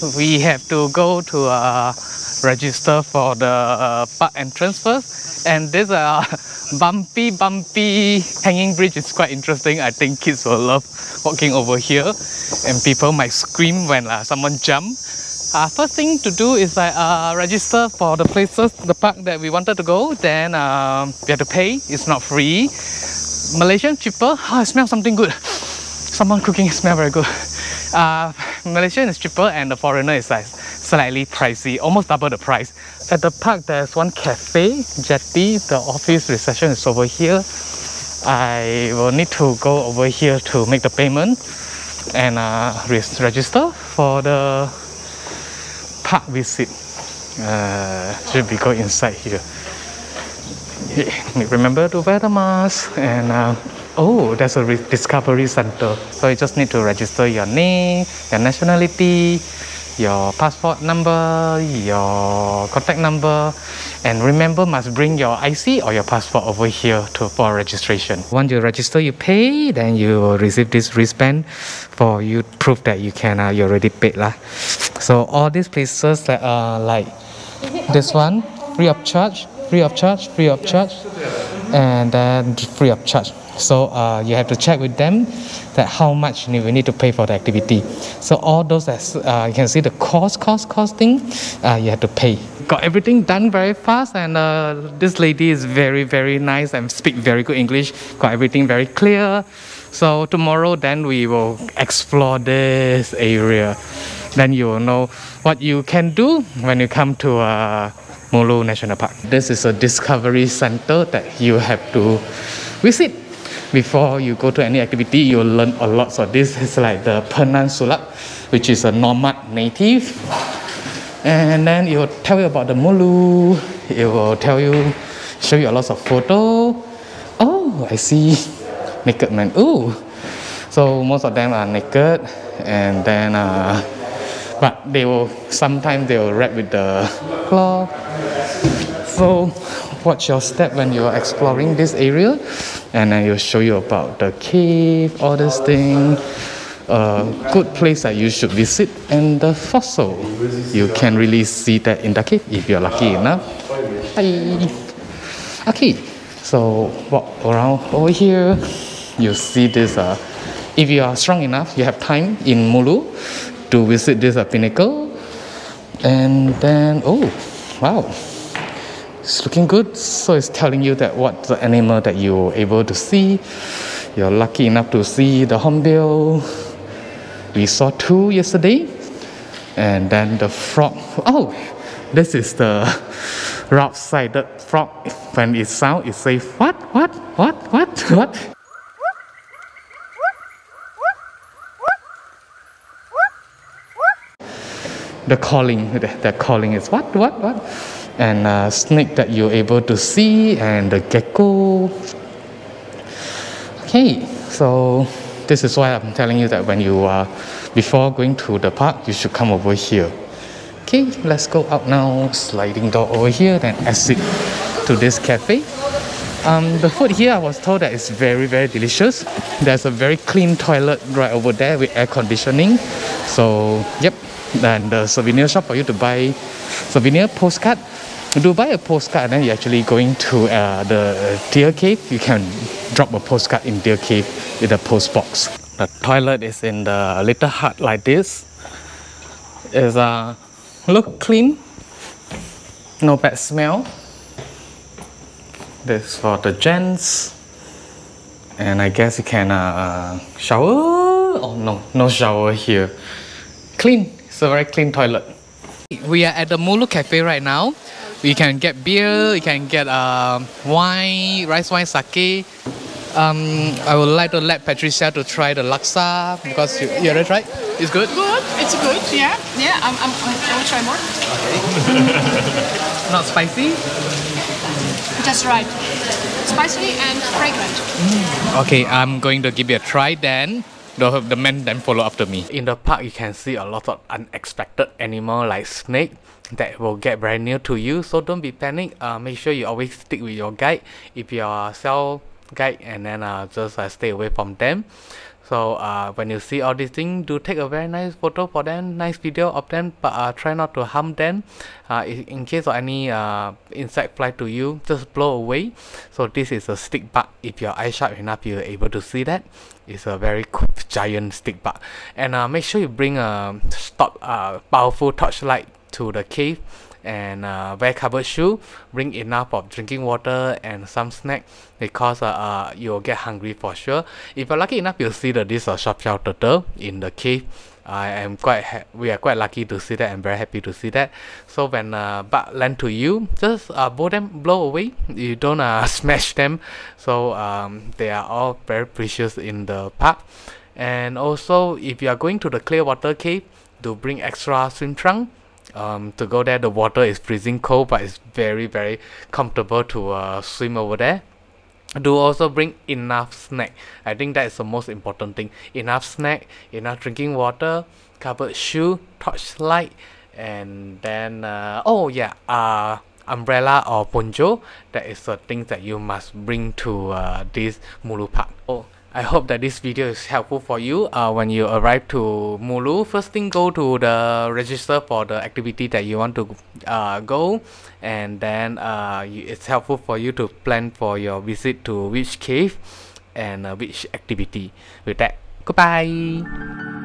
we have to go to uh, register for the uh, park entrance first. And this uh, bumpy, bumpy hanging bridge is quite interesting. I think kids will love walking over here, and people might scream when uh, someone jump. Uh, first thing to do is like uh, register for the places, the park that we wanted to go. Then um, we have to pay. It's not free. Malaysian cheaper. Oh, I smell something good. Someone cooking smell very good. Uh, Malaysian is cheaper and the foreigner is like slightly pricey, almost double the price. At the park, there's one cafe, jetty. The office reception is over here. I will need to go over here to make the payment and uh, register for the park visit. Uh, should be go inside here. Remember to wear the mask and uh, oh, there's a discovery center. So you just need to register your name, your nationality, your passport number, your contact number, and remember must bring your IC or your passport over here to for registration. Once you register, you pay, then you will receive this wristband for you proof that you can uh, you already paid lah. So all these places that are like this one, free of charge, free of charge, free of charge, and then free of charge. So uh, you have to check with them that how much you need to pay for the activity. So all those as uh, you can see the cost, cost, costing, uh, you have to pay. Got everything done very fast, and uh, this lady is very, very nice and speak very good English. Got everything very clear. So tomorrow, then we will explore this area. Then you will know what you can do when you come to uh, Mulu National Park. This is a discovery center that you have to visit before you go to any activity, you'll learn a lot. So this is like the Penan Sulak, which is a nomad native. And then it will tell you about the Mulu. It will tell you, show you a lot of photo. Oh, I see naked man. Oh, so most of them are naked, and then uh, but they will sometimes they will wrap with the cloth. So watch your step when you're exploring this area and then it'll show you about the cave all this thing. A good place that you should visit and the fossil. You can really see that in the cave if you're lucky enough. Hi. okay so walk around over here. You see this uh, if you are strong enough you have time in Mulu to visit this uh, pinnacle. And then oh wow. It's looking good. So it's telling you that what the animal that you're able to see you're lucky enough to see the hornbill. We saw two yesterday. And then the frog. Oh this is the rough-sided frog. When it sounds it says what? What? What? What? What the calling the calling is what what what? And uh, snake that you're able to see and the gecko. Okay so this is why I'm telling you that when you are before going to the park you should come over here. Okay let's go out now sliding door over here then exit to this cafe. Um, the food here I was told that it's very very delicious. There's a very clean toilet right over there with air conditioning. So yep and the souvenir shop for you to buy souvenir postcard. To buy a postcard and then you're actually going to uh, the deer cave. You can drop a postcard in deer cave with a post box. The toilet is in the little hut like this. Is uh look clean. No bad smell. This for the gents. And I guess you can uh, shower. Oh no no shower here. Clean it's a very clean toilet we are at the Mulu Cafe right now we can get beer, you can get uh, wine, rice wine, sake. Um, I would like to let Patricia to try the laksa because you, you already tried. It's good. Good. It's good. Yeah. Yeah. I'm. I'm. I will try more. Okay. Not spicy. Just right. Spicy and fragrant. Mm. Okay. I'm going to give you a try then. The, the men then follow after me. In the park, you can see a lot of unexpected animal like snake that will get brand new to you. So don't be panic. Uh, make sure you always stick with your guide. If you are self guide and then uh, just uh, stay away from them. So uh, when you see all these things do take a very nice photo for them nice video of them but uh, try not to harm them. Uh, in case of any uh, insect fly to you just blow away. So this is a stick bug if your eye sharp enough you're able to see that. It's a very giant stick bug and uh, make sure you bring a stop uh, powerful torchlight to the cave. And uh, wear covered shoe bring enough of drinking water and some snack because uh, uh, you'll get hungry for sure. If you're lucky enough you'll see the this uh, short-tailed turtle in the cave. I am quite we are quite lucky to see that and very happy to see that. So when uh, bug land to you just uh, blow them blow away. You don't uh, smash them. So um, they are all very precious in the park and also if you are going to the clear water cave to bring extra swim trunk um, to go there the water is freezing cold but it's very very comfortable to uh, swim over there. Do also bring enough snack. I think that is the most important thing. Enough snack enough drinking water covered shoe torchlight and then uh, oh yeah uh umbrella or poncho. That is the things that you must bring to uh, this mulu park. Oh I hope that this video is helpful for you uh, when you arrive to Mulu. First thing, go to the register for the activity that you want to uh, go and then uh, it's helpful for you to plan for your visit to which cave and uh, which activity. With that, goodbye!